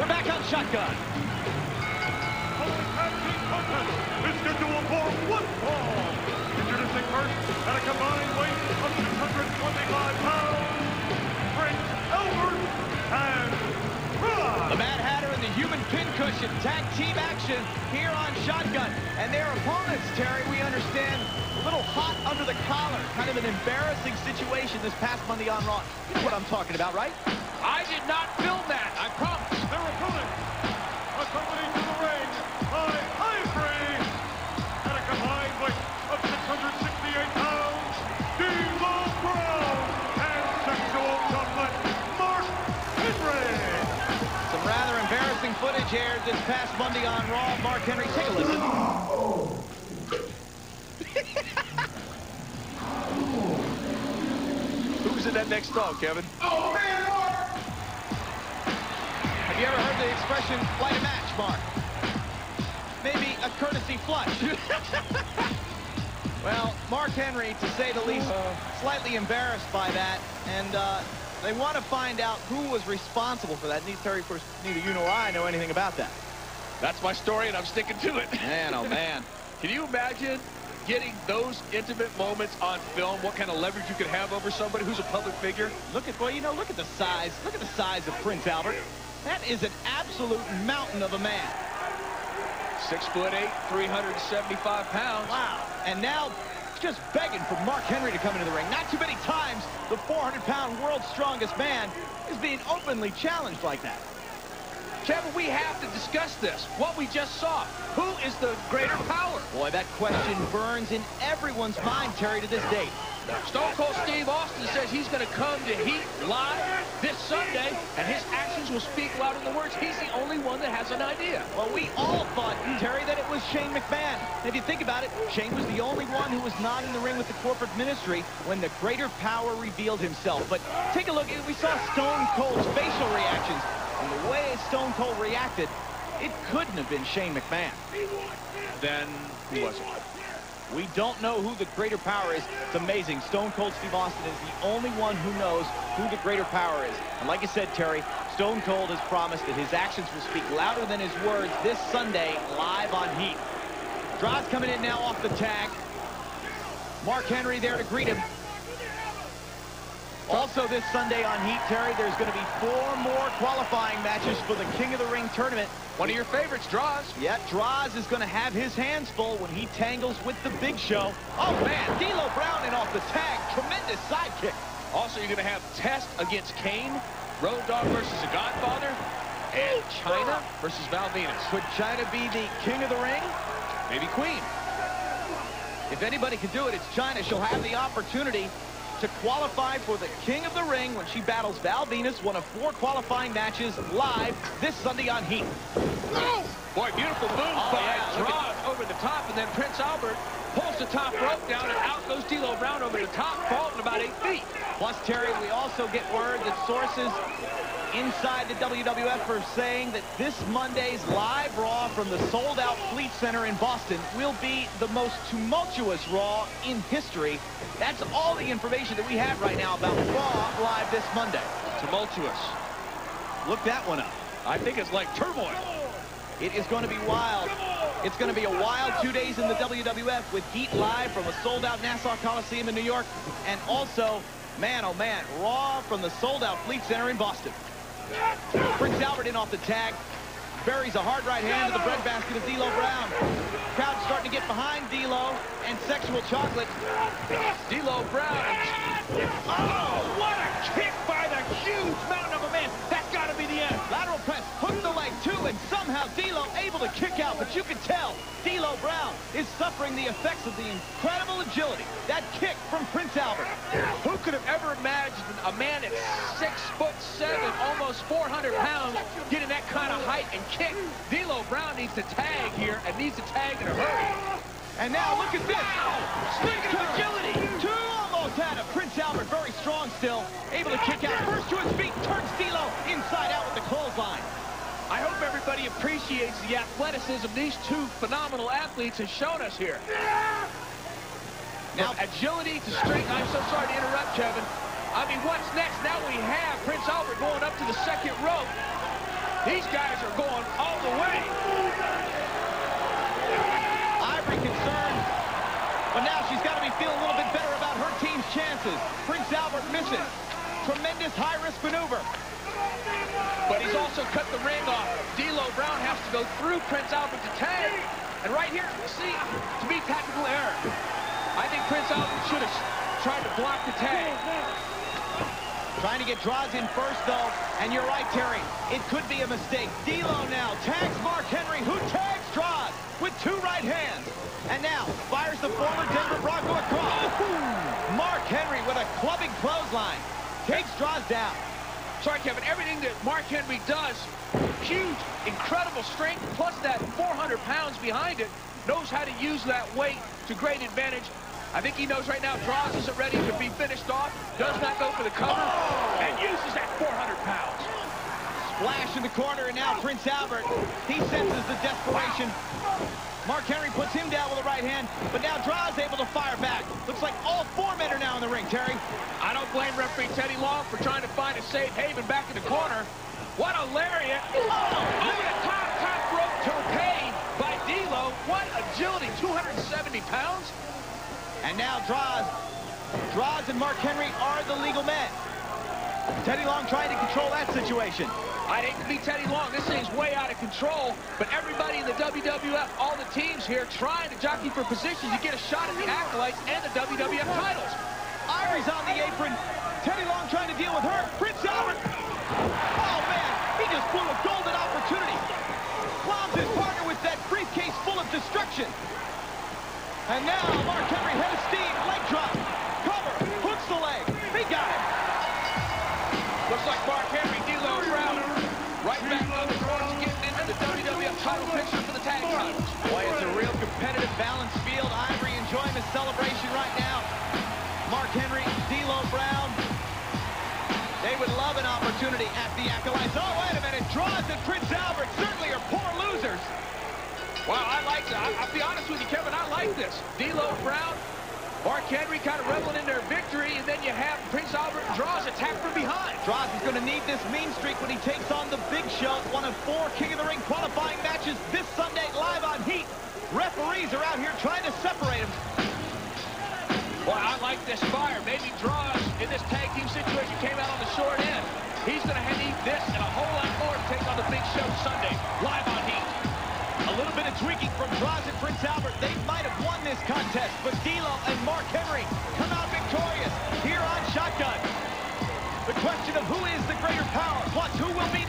We're back on Shotgun. is scheduled for one fall. Introducing first at a combined weight of 625 pounds, Prince Albert and The Mad Hatter and the human pincushion tag team action here on Shotgun. And their opponents, Terry, we understand, a little hot under the collar. Kind of an embarrassing situation this past Monday on Raw. You know what I'm talking about, right? I did not film that, embarrassing footage aired this past Monday on Raw. Mark Henry, take a listen. Who's in that next stall, Kevin? Oh, man, Mark! Have you ever heard the expression, light a match, Mark? Maybe a courtesy flush. well, Mark Henry, to say the least, slightly embarrassed by that. And uh, they want to find out who was responsible for that. Neither of course, neither you nor I know anything about that. That's my story, and I'm sticking to it. Man, oh man. Can you imagine getting those intimate moments on film? What kind of leverage you could have over somebody who's a public figure? Look at, well, you know, look at the size. Look at the size of Prince Albert. That is an absolute mountain of a man. Six foot eight, 375 pounds. Wow. And now just begging for Mark Henry to come into the ring. Not too many times the 400-pound world's strongest man is being openly challenged like that. Kevin, we have to discuss this. What we just saw. Who is the greater power? Boy, that question burns in everyone's mind, Terry, to this date. Stone Cold Steve Austin says he's going to come to Heat live this Sunday, and his actions will speak louder than words. He's the only one that has an idea. Well, we all thought, Terry, that it was Shane McMahon. And if you think about it, Shane was the only one who was not in the ring with the corporate ministry when the greater power revealed himself. But take a look. Eh, we saw Stone Cold's facial reactions. And the way Stone Cold reacted, it couldn't have been Shane McMahon. Then who was it? We don't know who the greater power is. It's amazing. Stone Cold Steve Austin is the only one who knows who the greater power is. And like I said, Terry, Stone Cold has promised that his actions will speak louder than his words this Sunday live on Heat. Droz coming in now off the tag. Mark Henry there to greet him. Also this Sunday on Heat, Terry, there's going to be four more qualifying matches for the King of the Ring tournament. One of your favorites, Droz. Yeah, Droz is going to have his hands full when he tangles with the Big Show. Oh, man, D'Lo Brown in off the tag. Tremendous sidekick. Also, you're going to have Test against Kane, Road Dogg versus the Godfather, and Chyna versus Val Venis. Could Chyna be the King of the Ring? Maybe Queen. If anybody can do it, it's Chyna. She'll have the opportunity to qualify for the King of the Ring when she battles Val Venis, one of four qualifying matches live this Sunday on Heat. Oh! Boy, beautiful move Oh, by yeah, over the top, and then Prince Albert pulls the top rope down, and out goes D'Lo Brown over the top, falling about eight feet. Plus, Terry, we also get word that sources inside the WWF for saying that this Monday's live Raw from the sold-out Fleet Center in Boston will be the most tumultuous Raw in history. That's all the information that we have right now about Raw live this Monday. Tumultuous. Look that one up. I think it's like turmoil. It is going to be wild. It's going to be a wild two days in the WWF with Heat live from a sold-out Nassau Coliseum in New York. And also, man, oh man, Raw from the sold-out Fleet Center in Boston. Prince Albert in off the tag. Buries a hard right hand to the breadbasket of D'Lo Brown. Crowd starting to get behind D'Lo and Sexual Chocolate. D'Lo Brown. Oh, what a kick by the huge mountain of a the and somehow D'Lo able to kick out. But you can tell D'Lo Brown is suffering the effects of the incredible agility. That kick from Prince Albert. Who could have ever imagined a man at six foot seven, almost 400 pounds, getting that kind of height and kick? D'Lo Brown needs to tag here and needs to tag in a hurry. And now look at this. Speaking of agility, two almost had it. Prince Albert very strong still. Able to kick out first to his feet. Turns D'Lo inside out with the clothesline. I hope everybody appreciates the athleticism these two phenomenal athletes have shown us here. Now, From agility to strength. I'm so sorry to interrupt, Kevin. I mean, what's next? Now we have Prince Albert going up to the second rope. These guys are going all the way. Ivory concerned, but now she's got to be feeling a little bit better about her team's chances. Prince Albert misses. Tremendous high-risk maneuver. But he's also cut the ring off. D'Lo Brown has to go through Prince Albert to tag. And right here, see, to be tactical error. I think Prince Albert should have tried to block the tag. Trying to get Droz in first, though. And you're right, Terry. It could be a mistake. D'Lo now tags Mark Henry, who tags Droz with two right hands. And now fires the former Denver Bronco across. Mark Henry with a clubbing clothesline. Takes Droz down. Sorry, Kevin, everything that Mark Henry does, huge, incredible strength, plus that 400 pounds behind it, knows how to use that weight to great advantage. I think he knows right now Droz isn't ready to be finished off, does not go for the cover, and uses that 400 pounds. Splash in the corner, and now Prince Albert, he senses the desperation. Mark Henry puts him down with a right hand, but now Droz able to fire back. Looks like all four men are now in the ring, Terry. I don't blame referee Teddy Long for trying to find a safe haven back in the corner. What a lariat. Oh, over the top, top rope torpedo by D'Lo. What agility, 270 pounds. And now Droz. Droz and Mark Henry are the legal men. Teddy Long trying to control that situation. I'd hate to be Teddy Long. This thing's way out of control. But everybody in the WWF, all the teams here, trying to jockey for position to get a shot at the Acolytes and the WWF titles. Ivory's on the apron. Teddy Long trying to deal with her. Prince Albert. Oh, man. He just blew a golden opportunity. Clowns his partner with that briefcase full of destruction. And now Mark Henry head of steam. Leg drop. Cover. Hooks the leg. He got it. Looks like Mark WWF title picture for the tag titles. Boy, it's a real competitive, balanced field. Ivory enjoying the celebration right now. Mark Henry, D'Lo Brown. They would love an opportunity at the Acolytes. Oh, wait a minute. Droz and Prince Albert certainly are poor losers. Wow, I like that. I, I'll be honest with you, Kevin, I like this. D'Lo Brown, Mark Henry kind of reveling in their victory, and then you have Prince Albert and Droz attack from Droz is going to need this mean streak when he takes on the Big Show. One of four King of the Ring qualifying matches this Sunday live on Heat. Referees are out here trying to separate them. Boy, I like this fire. Maybe Droz in this tag team situation came out on the short end. He's going to need this and a whole lot more to take on the Big Show Sunday live on Heat. A little bit of tweaking from Droz and Prince Albert. They might have won this contest, but D'Lo and Mark Henry power, plus who will be